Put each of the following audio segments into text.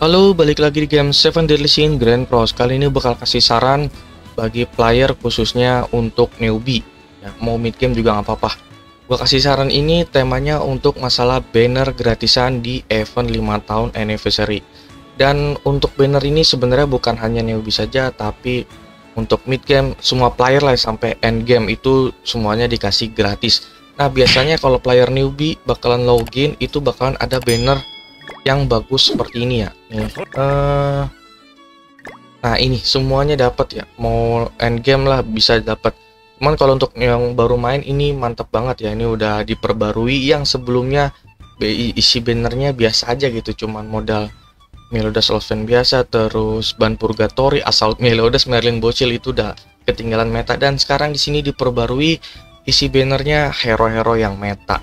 Halo, balik lagi di game Seven Deadly Sin Grand Pros. Kali ini bakal kasih saran bagi player khususnya untuk newbie. Ya, mau mid game juga nggak apa-apa. Gua kasih saran ini temanya untuk masalah banner gratisan di event 5 tahun anniversary. Dan untuk banner ini sebenarnya bukan hanya newbie saja, tapi untuk mid game semua player lah sampai end game itu semuanya dikasih gratis. Nah biasanya kalau player newbie bakalan login itu bakalan ada banner yang bagus seperti ini ya. Nih, uh, nah ini semuanya dapat ya. Mau end game lah bisa dapat. Cuman kalau untuk yang baru main ini mantap banget ya. Ini udah diperbarui yang sebelumnya isi bannernya biasa aja gitu. Cuman modal Melodas Losven biasa terus Ban Purgatory asal Melodas Merlin Bocil itu udah ketinggalan meta dan sekarang di sini diperbarui isi bannernya hero-hero yang meta.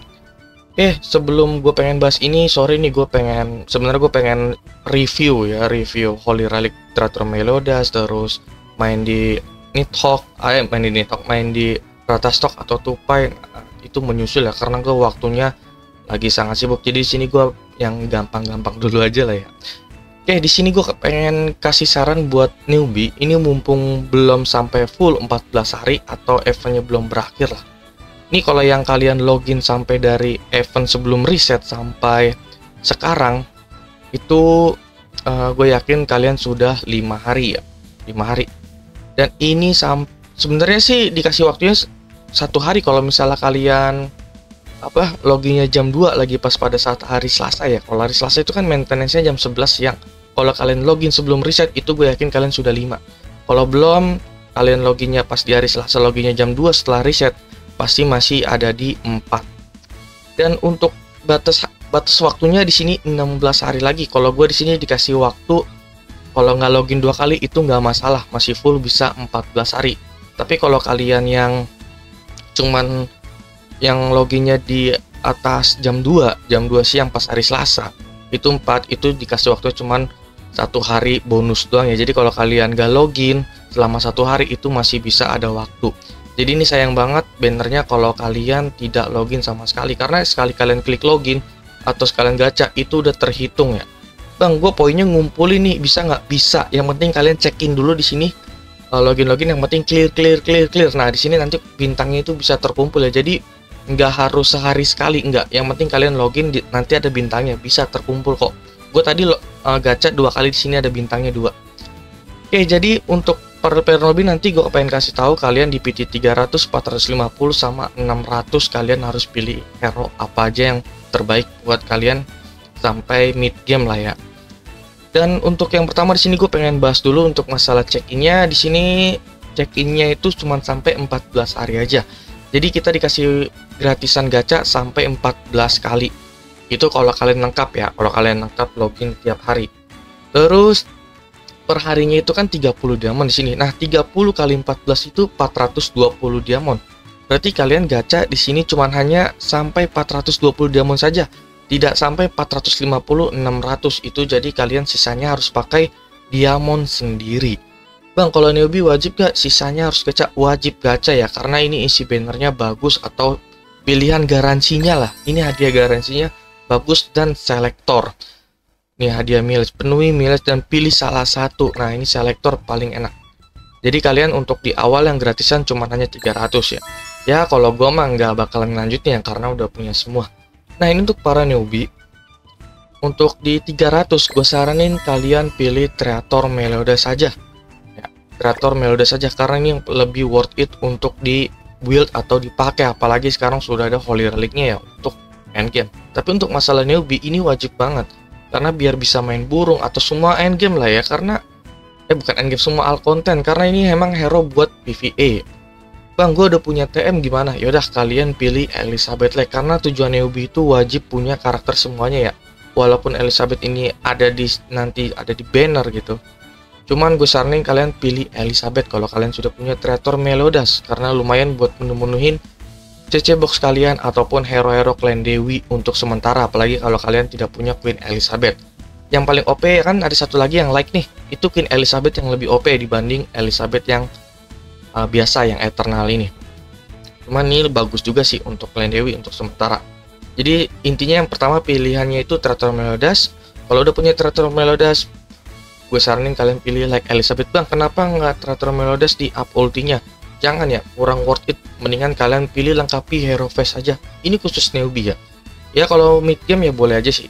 Eh sebelum gue pengen bahas ini, sorry nih gue pengen sebenarnya gue pengen review ya review Holy Relic Trator Melodas terus main di Nidhogg, ah, main di Nidhogg, main di Ratastok atau Tupai itu menyusul ya karena gue waktunya lagi sangat sibuk jadi di sini gue yang gampang-gampang dulu aja lah ya. Oke, di sini gue pengen kasih saran buat newbie. Ini mumpung belum sampai full 14 hari atau eventnya belum berakhir lah. Ini kalau yang kalian login sampai dari event sebelum reset sampai sekarang itu uh, gue yakin kalian sudah lima hari ya, lima hari. Dan ini sebenarnya sih dikasih waktunya satu hari kalau misalnya kalian apa loginnya jam 2 lagi pas pada saat hari Selasa ya. Kalau hari Selasa itu kan maintenance-nya jam 11 siang kalau kalian login sebelum reset itu gue yakin kalian sudah 5 kalau belum kalian loginnya pas di hari Selasa loginnya jam 2 setelah reset pasti masih ada di 4 dan untuk batas batas waktunya di sini 16 hari lagi. Kalau gue di sini dikasih waktu kalau nggak login dua kali itu nggak masalah. Masih full bisa 14 hari. Tapi kalau kalian yang cuman yang loginnya di atas jam 2 jam 2 siang pas hari Selasa itu 4 itu dikasih waktu cuman satu hari bonus doang ya. Jadi kalau kalian gak login selama satu hari itu masih bisa ada waktu jadi ini sayang banget bannernya kalau kalian tidak login sama sekali. Karena sekali kalian klik login atau sekalian gacha itu udah terhitung ya. Bang gue poinnya ngumpulin nih bisa nggak? Bisa. Yang penting kalian check in dulu di sini uh, login login yang penting clear clear clear clear. Nah di sini nanti bintangnya itu bisa terkumpul ya. Jadi nggak harus sehari sekali nggak. Yang penting kalian login nanti ada bintangnya. Bisa terkumpul kok. Gue tadi lo, uh, gacha dua kali di sini ada bintangnya dua. Oke jadi untuk per lobby nanti gue pengen kasih tahu kalian di PT 300 450 sama 600 kalian harus pilih hero apa aja yang terbaik buat kalian sampai mid game lah ya. Dan untuk yang pertama di sini gue pengen bahas dulu untuk masalah check-innya. Di sini check-innya itu cuma sampai 14 hari aja. Jadi kita dikasih gratisan gacha sampai 14 kali. Itu kalau kalian lengkap ya kalau kalian lengkap login tiap hari. Terus per harinya itu kan 30 diamond di sini. Nah 30 kali 14 itu 420 diamond. Berarti kalian gacha di sini cuma hanya sampai 420 diamond saja. Tidak sampai 450 600 itu jadi kalian sisanya harus pakai diamond sendiri. Bang, kalau newbie wajib gak? Sisanya harus gacha? Wajib gacha ya, karena ini isi bannernya bagus atau pilihan garansinya lah. Ini hadiah garansinya bagus dan selektor nih hadiah miles. Penuhi miles dan pilih salah satu. Nah ini selektor paling enak. Jadi kalian untuk di awal yang gratisan cuma hanya 300 ya. Ya kalau gue mah nggak bakalan lanjutnya karena udah punya semua. Nah ini untuk para newbie. Untuk di 300 gue saranin kalian pilih Creator Meloda saja. Ya, Creator Meloda saja karena ini yang lebih worth it untuk di build atau dipakai. Apalagi sekarang sudah ada Holy Relic-nya ya untuk endgame. Tapi untuk masalah newbie ini wajib banget karena biar bisa main burung atau semua endgame lah ya karena eh bukan endgame semua all content karena ini emang hero buat PvE. Bang, gue udah punya TM gimana? Yaudah kalian pilih Elizabeth Lake karena tujuan newbie itu wajib punya karakter semuanya ya. Walaupun Elizabeth ini ada di nanti ada di banner gitu. Cuman gue saranin kalian pilih Elizabeth kalau kalian sudah punya Treator Melodas karena lumayan buat menemunuhin CC box kalian ataupun hero-hero klan Dewi untuk sementara apalagi kalau kalian tidak punya Queen Elizabeth. Yang paling OP kan ada satu lagi yang like nih, itu Queen Elizabeth yang lebih OP dibanding Elizabeth yang uh, biasa yang Eternal ini. Cuman ini bagus juga sih untuk klan Dewi untuk sementara. Jadi intinya yang pertama pilihannya itu Trator Melodas, kalau udah punya Terator Melodas gue saranin kalian pilih like Elizabeth bang kenapa nggak Terator Melodas di up ultinya jangan ya kurang worth it. Mendingan kalian pilih lengkapi hero face aja. Ini khusus newbie ya. Ya kalau mid game ya boleh aja sih.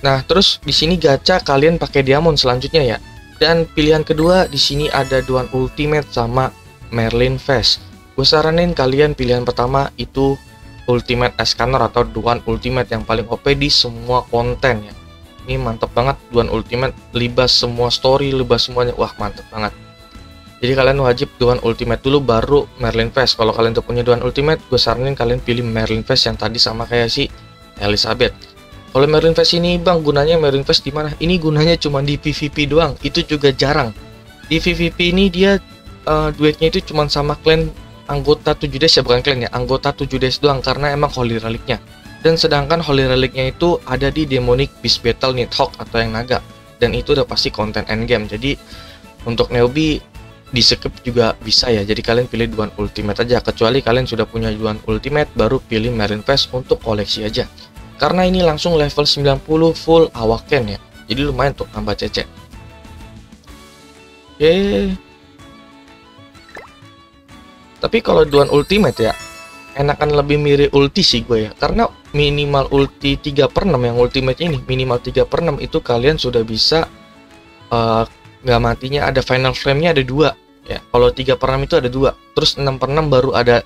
Nah terus di sini gacha kalian pakai diamond selanjutnya ya. Dan pilihan kedua di sini ada Duan Ultimate sama Merlin Face gue saranin kalian pilihan pertama itu Ultimate Escanor atau Duan Ultimate yang paling OP di semua konten ya. Ini mantep banget Duan Ultimate. Libas semua story libas semuanya. Wah mantep banget jadi kalian wajib Duan Ultimate dulu baru Merlin Face kalau kalian tuh punya Duan Ultimate gue saranin kalian pilih Merlin Face yang tadi sama kayak si Elizabeth. Kalau Merlin Face ini bang gunanya Merlin Face di mana? Ini gunanya cuma di PvP doang. Itu juga jarang. Di PvP ini dia uh, duetnya itu cuma sama clan anggota 7 days ya bukan clan ya anggota 7 days doang karena emang holy reliknya dan sedangkan holy reliknya itu ada di demonic beast battle Nidhogg atau yang naga. Dan itu udah pasti konten endgame. Jadi untuk newbie di skip juga bisa ya. Jadi kalian pilih Duan Ultimate aja. Kecuali kalian sudah punya Duan Ultimate baru pilih Marine Fest untuk koleksi aja. Karena ini langsung level 90 full awaken ya. Jadi lumayan untuk nambah cece. Oke. Tapi kalau Duan Ultimate ya enakan lebih mirip ulti sih gue ya. Karena minimal ulti 3 per 6 yang ultimate ini minimal 3 per 6 itu kalian sudah bisa uh, nggak matinya ada final frame-nya ada dua. Ya kalau 3 per 6 itu ada dua. Terus 6 per 6 baru ada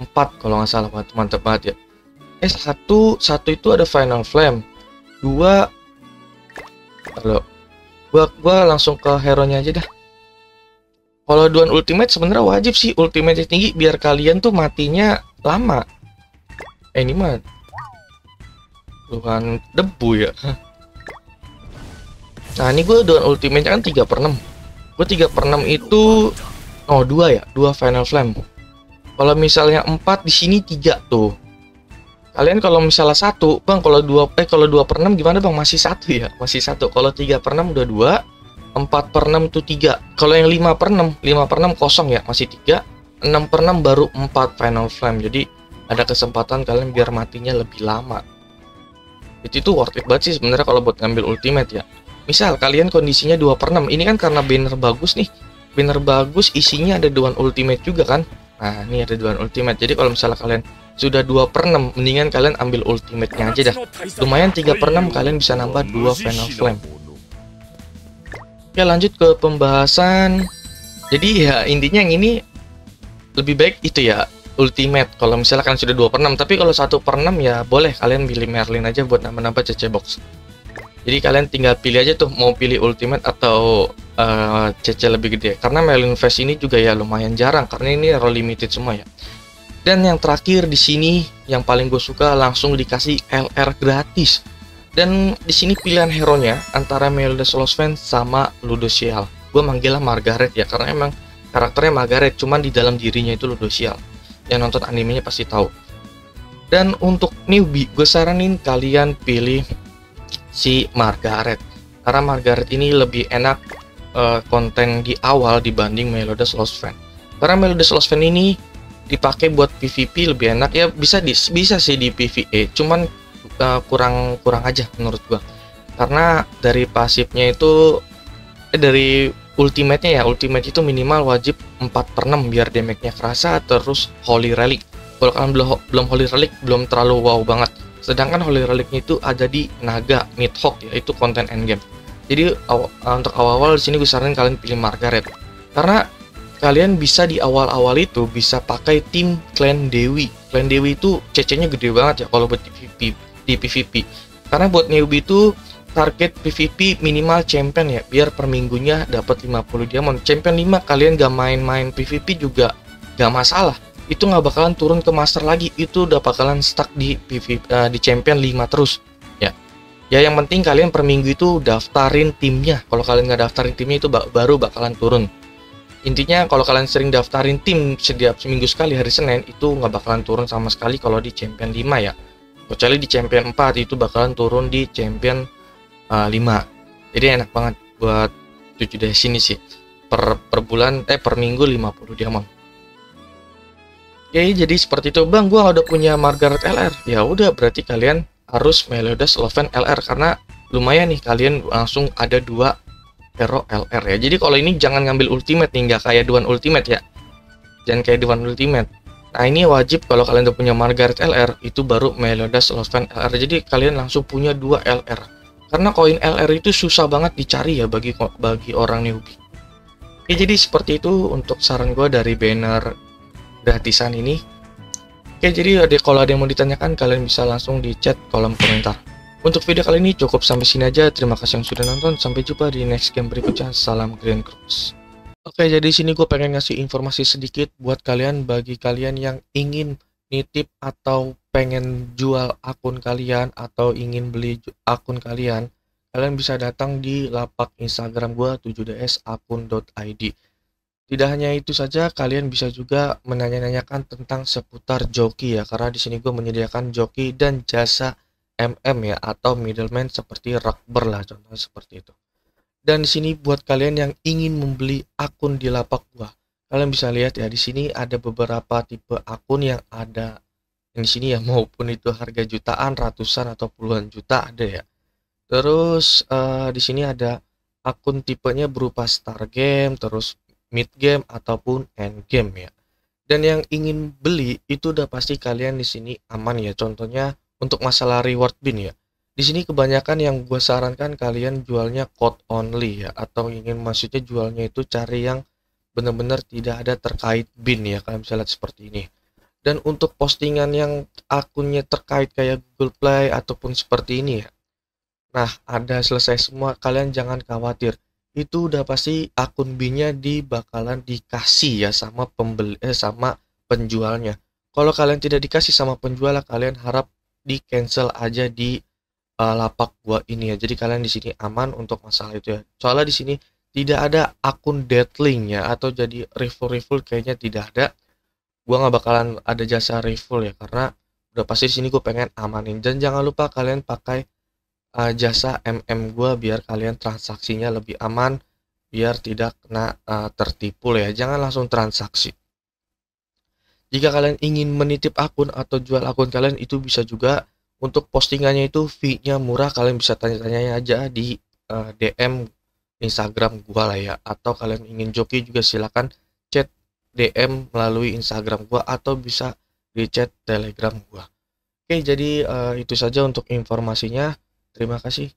4 kalau nggak salah. Mantap banget ya. Eh satu satu itu ada final flame dua kalau gua gua langsung ke hero nya aja dah. Kalau duan ultimate sebenarnya wajib sih ultimate tinggi biar kalian tuh matinya lama. Eh ini mah bukan debu ya Nah ini gue dengan ultimate kan 3 per 6 Gue 3 per 6 itu Oh 2 ya? 2 final flame. Kalau misalnya 4 di sini 3 tuh. Kalian kalau misalnya satu Bang kalau 2 eh kalau 2 per 6 gimana bang? Masih satu ya? Masih satu. Kalau 3 per 6 udah 2 4 per 6 tuh 3 Kalau yang 5 per 6 5 per 6 kosong ya? Masih 3 6 per 6 baru 4 final flame. Jadi ada kesempatan kalian biar matinya lebih lama. Itu tuh worth it banget sih sebenarnya kalau buat ngambil ultimate ya misal kalian kondisinya 2 per 6 ini kan karena banner bagus nih. Banner bagus isinya ada duan ultimate juga kan? Nah ini ada duan ultimate. Jadi kalau misalnya kalian sudah 2 per 6 mendingan kalian ambil ultimate-nya aja dah. Lumayan 3 per 6 kalian bisa nambah 2 final flame. Oke lanjut ke pembahasan. Jadi ya intinya yang ini lebih baik itu ya ultimate. Kalau misalnya kalian sudah 2 per 6 tapi kalau 1 per 6 ya boleh. Kalian pilih Merlin aja buat nambah-nambah CC box jadi kalian tinggal pilih aja tuh mau pilih ultimate atau uh, CC lebih gede. Karena Merlin Face ini juga ya lumayan jarang karena ini roll limited semua ya. Dan yang terakhir di sini yang paling gue suka langsung dikasih LR gratis. Dan di sini pilihan hero nya antara Melda Solosven sama Ludociel gue manggilnya Margaret ya karena emang karakternya Margaret cuman di dalam dirinya itu Ludociel yang nonton animenya pasti tahu. Dan untuk newbie gue saranin kalian pilih si Margaret. Karena Margaret ini lebih enak uh, konten di awal dibanding Melodious Lost Friend. Karena Melodious Lost Friend ini dipakai buat PvP lebih enak. Ya bisa di, bisa sih di PvE cuman uh, kurang kurang aja menurut gua. Karena dari pasifnya itu eh, dari ultimate-nya ya ultimate itu minimal wajib 4 per 6 biar damage-nya kerasa terus holy relic. Kalau kalian belum belum holy relic belum terlalu wow banget Sedangkan Holy Relicnya itu ada di Naga Nidhogg ya, itu konten endgame. Jadi aw untuk awal-awal di sini gue saranin kalian pilih Margaret. Karena kalian bisa di awal-awal itu bisa pakai tim clan Dewi. Clan Dewi itu CC-nya gede banget ya kalau buat di PvP, di PvP. Karena buat newbie itu target PvP minimal champion ya biar per minggunya dapat 50 diamond. Champion 5 kalian gak main-main PvP juga gak masalah itu nggak bakalan turun ke master lagi. Itu udah bakalan stuck di PV, uh, eh, di champion 5 terus. Ya. Ya yang penting kalian per minggu itu daftarin timnya. Kalau kalian nggak daftarin timnya itu baru bakalan turun. Intinya kalau kalian sering daftarin tim setiap seminggu sekali hari Senin itu nggak bakalan turun sama sekali kalau di champion 5 ya. Kecuali di champion 4 itu bakalan turun di champion uh, eh, 5 jadi enak banget buat 7 dari sini sih. Per, per bulan eh per minggu 50 diamond Oke, jadi seperti itu. Bang, gua udah punya Margaret LR. Ya udah, berarti kalian harus Meliodas Loven LR karena lumayan nih kalian langsung ada dua hero LR ya. Jadi kalau ini jangan ngambil ultimate nih nggak kayak Duan Ultimate ya. Jangan kayak Duan Ultimate. Nah ini wajib kalau kalian udah punya Margaret LR itu baru Meliodas Losven LR jadi kalian langsung punya dua LR karena koin LR itu susah banget dicari ya bagi bagi orang newbie. Oke jadi seperti itu untuk saran gue dari banner gratisan ini. Oke jadi ada kalau ada yang mau ditanyakan kalian bisa langsung di chat kolom komentar. Untuk video kali ini cukup sampai sini aja. Terima kasih yang sudah nonton. Sampai jumpa di next game berikutnya. Salam Green Cross. Oke jadi sini gue pengen ngasih informasi sedikit buat kalian bagi kalian yang ingin nitip atau pengen jual akun kalian atau ingin beli akun kalian kalian bisa datang di lapak Instagram gua 7dsakun.id. Tidak hanya itu saja, kalian bisa juga menanya-nanyakan tentang seputar joki ya, karena di sini gue menyediakan joki dan jasa MM ya atau middleman seperti Rockber lah contohnya seperti itu. Dan di sini buat kalian yang ingin membeli akun di lapak gua, kalian bisa lihat ya di sini ada beberapa tipe akun yang ada di sini ya maupun itu harga jutaan, ratusan atau puluhan juta ada ya. Terus uh, di sini ada akun tipenya berupa star game, terus mid game ataupun end game ya. Dan yang ingin beli itu udah pasti kalian di sini aman ya. Contohnya untuk masalah reward bin ya. Di sini kebanyakan yang gue sarankan kalian jualnya code only ya atau ingin maksudnya jualnya itu cari yang benar-benar tidak ada terkait bin ya kalian bisa lihat seperti ini. Dan untuk postingan yang akunnya terkait kayak Google Play ataupun seperti ini ya, Nah, ada selesai semua, kalian jangan khawatir. Itu udah pasti akun B-nya di bakalan dikasih ya sama pembeli eh sama penjualnya. Kalau kalian tidak dikasih sama penjual, kalian harap di cancel aja di uh, lapak gua ini ya. Jadi kalian di sini aman untuk masalah itu ya. Soalnya di sini tidak ada akun deadlink ya atau jadi refill-refill kayaknya tidak ada. Gua nggak bakalan ada jasa refill ya karena udah pasti di sini gue pengen amanin dan jangan lupa kalian pakai uh, jasa MM gue biar kalian transaksinya lebih aman biar tidak kena uh, tertipu ya. Jangan langsung transaksi. Jika kalian ingin menitip akun atau jual akun kalian itu bisa juga. Untuk postingannya itu fee-nya murah. Kalian bisa tanya-tanya aja di uh, DM Instagram gua lah ya. Atau kalian ingin joki juga silakan chat DM melalui Instagram gua atau bisa di chat Telegram gua. Oke, jadi uh, itu saja untuk informasinya. Terima kasih.